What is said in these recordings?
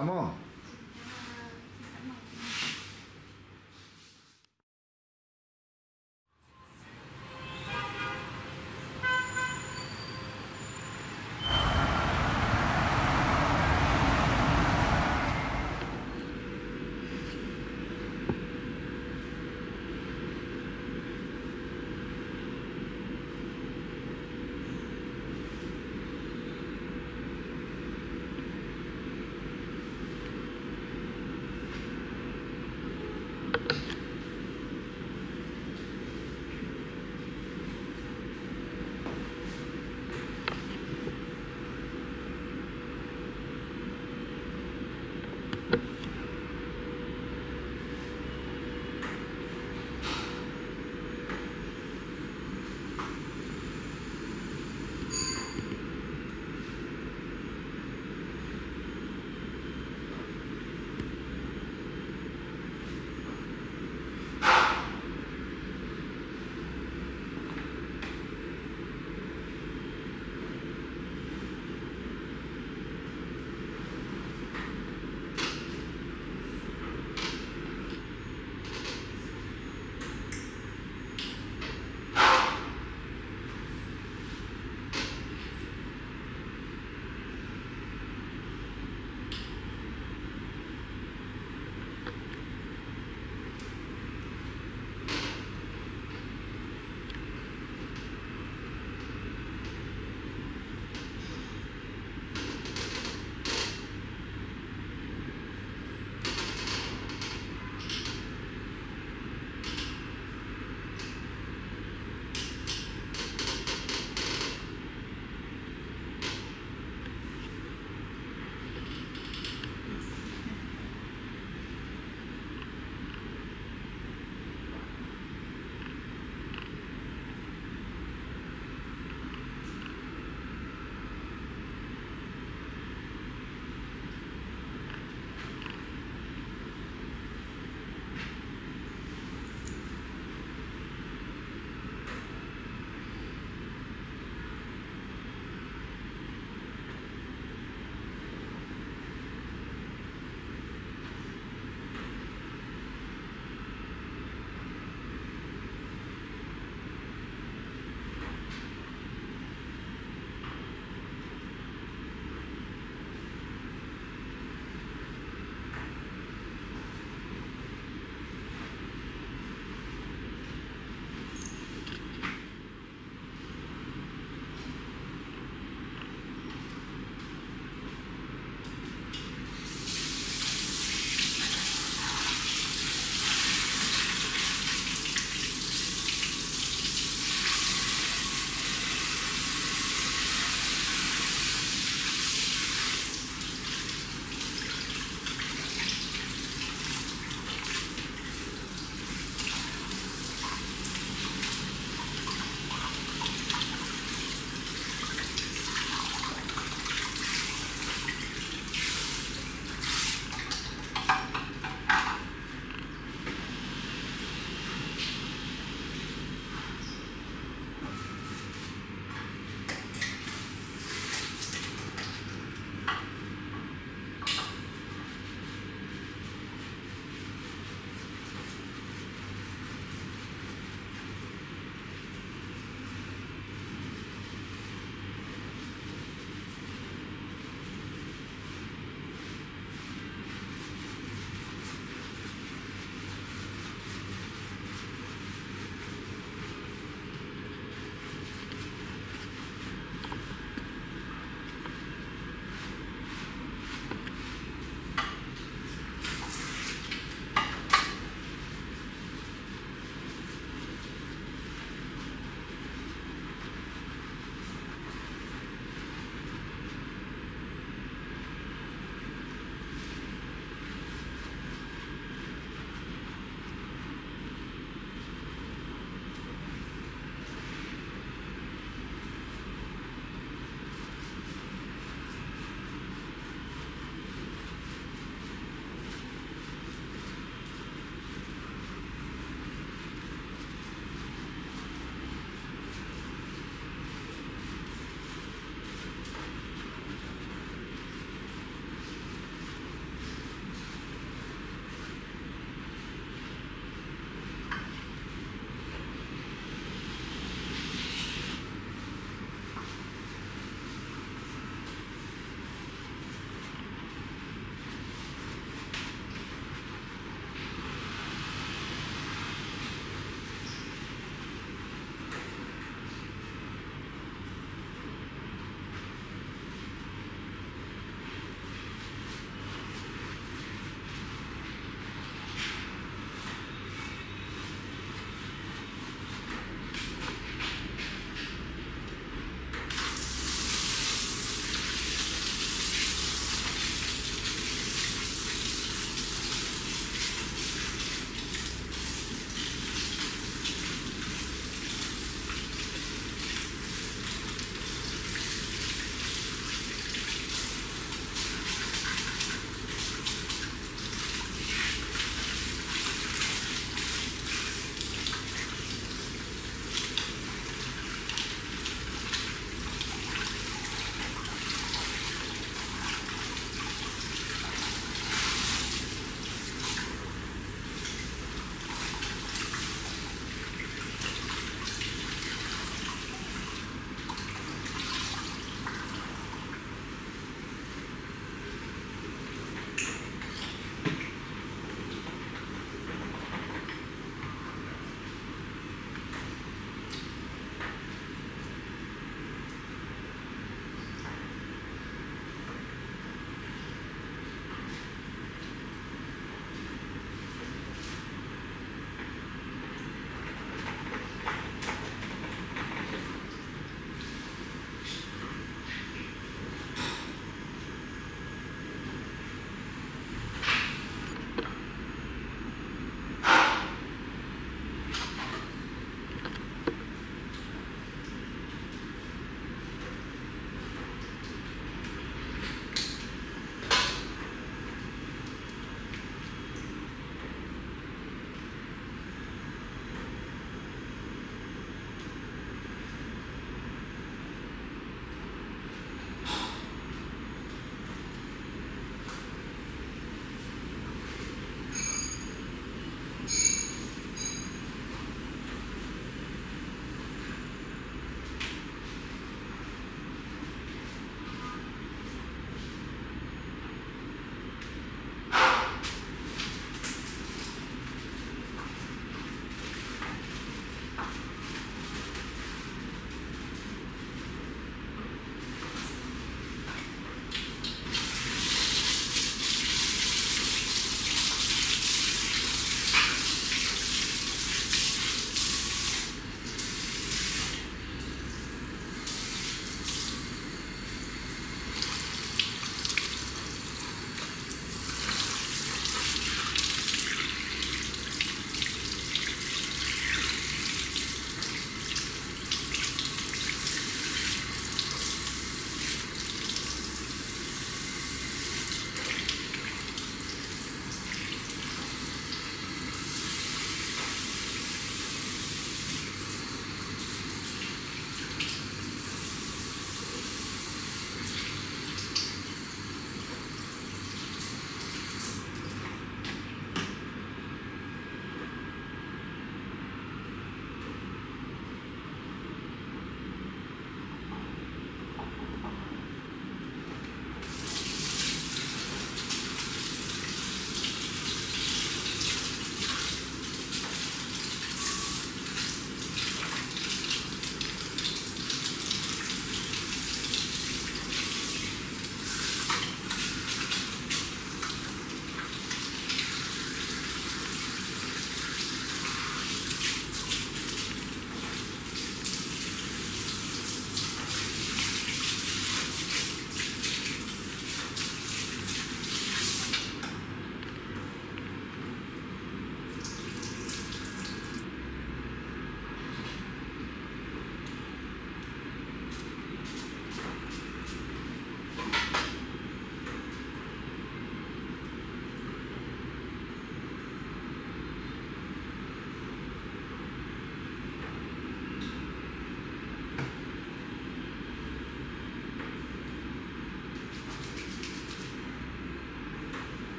Camón.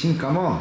進化も